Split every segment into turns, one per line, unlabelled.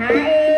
Ajá.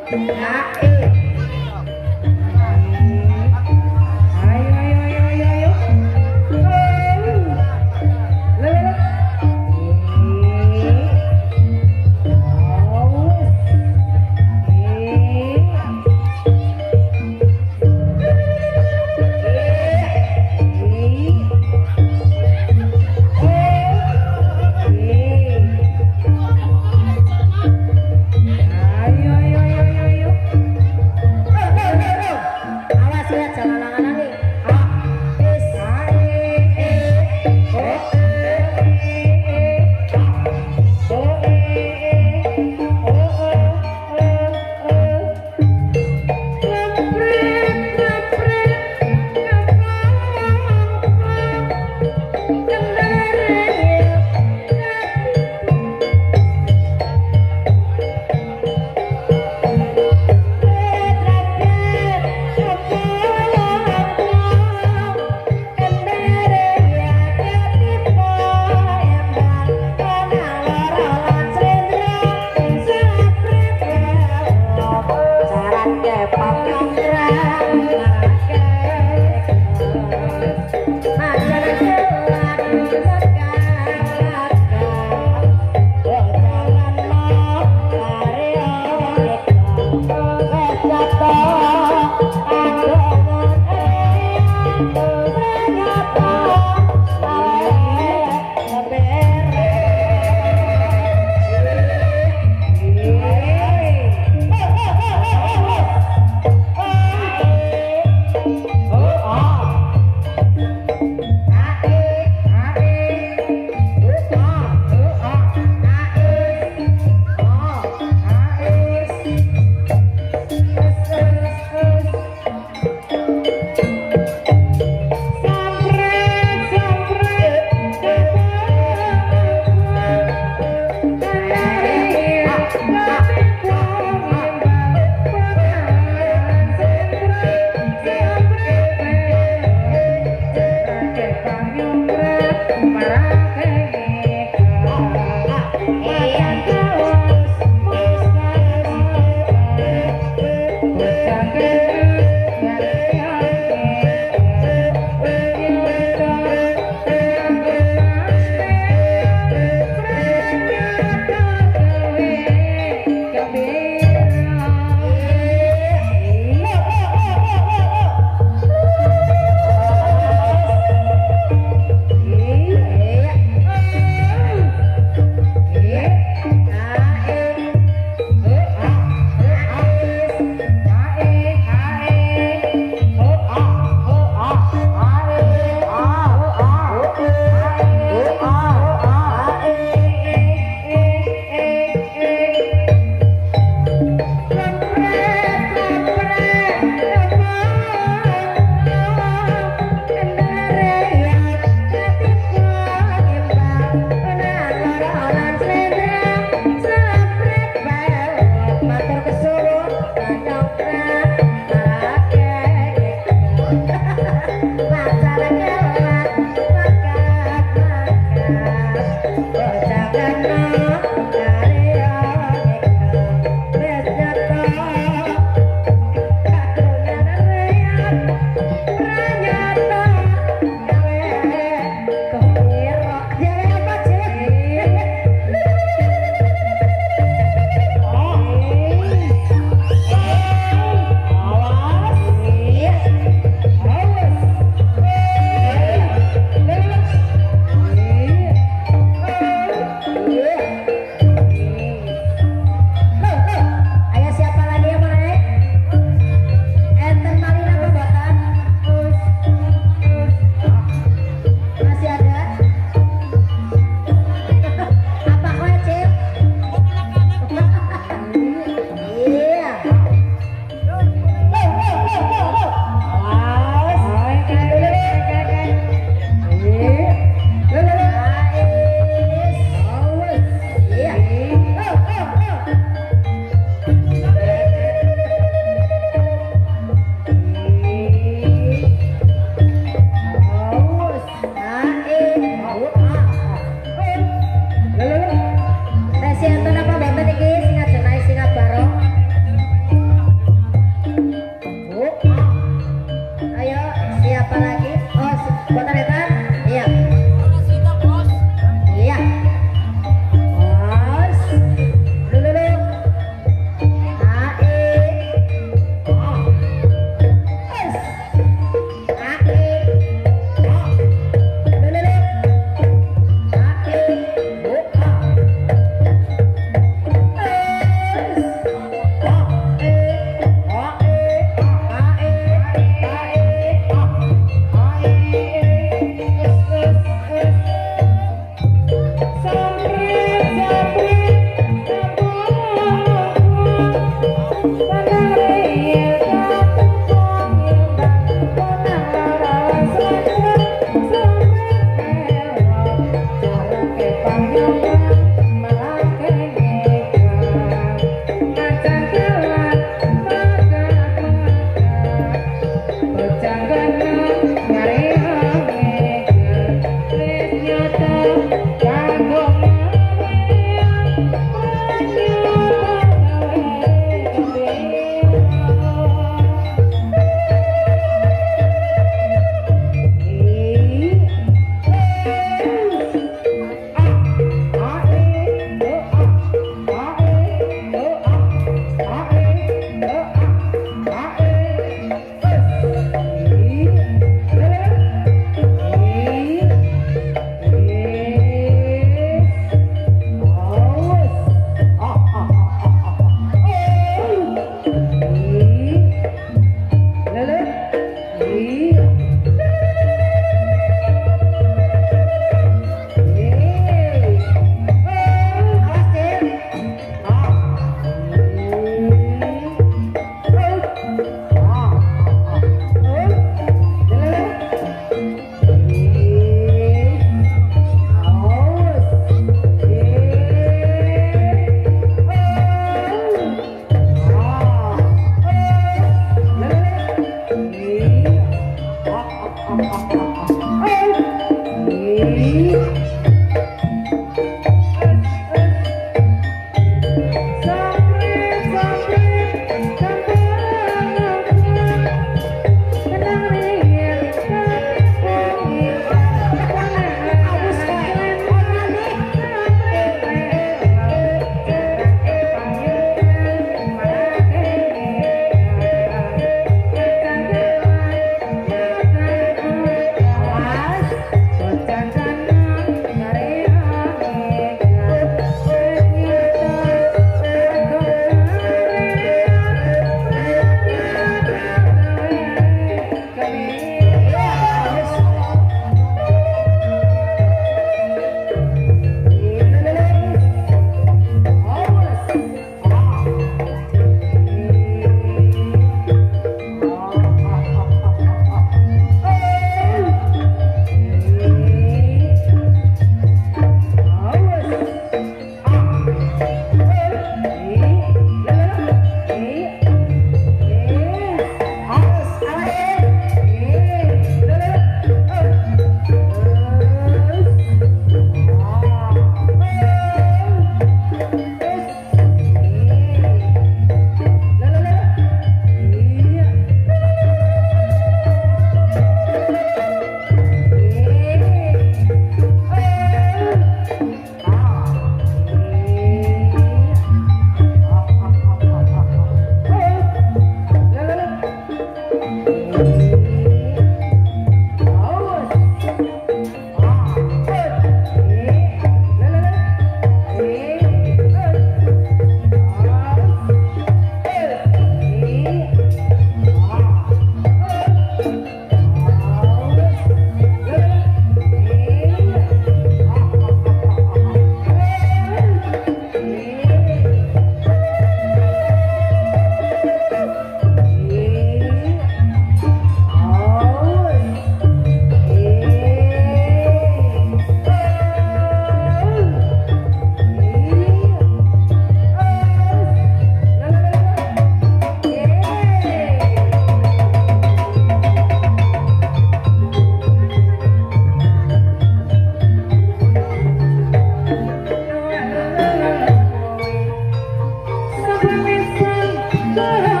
Let me see.